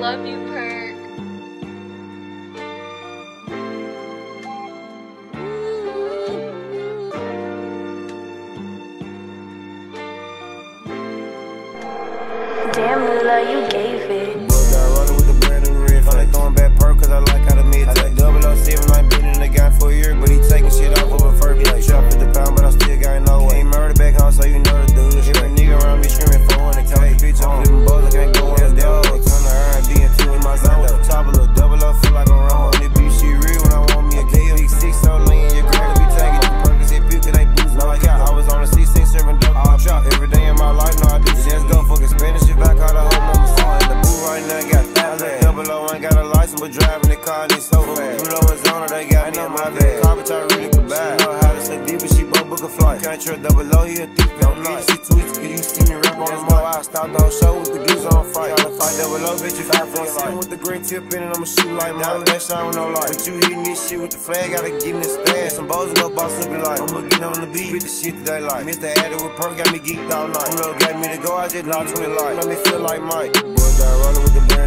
love you, Perk. Damn, Lila, you gave got but driving the car and it's so fast. Blue low is on her, they got me in my bag. Car, but I really could buy. She know how to say deep, but she won't book a flight. Can't trust double O, he a thief, don't lie. She tweets, cause you see me rap on the mall. I stopped the whole show with the goose on fire. Tryna fight double O, bitch, you fight for your life. with the green tip in it, I'ma shoot like mine. That shine with no light. But you hitting this shit with the flag, gotta get in the stand. Some balls no boss looking like. I'ma get on the beat with the shit that they like. Mr. Adder with perk got me geeked all night. Real got me to go, I just lost 20 light. Let me feel like Mike. Boy, got rolling with the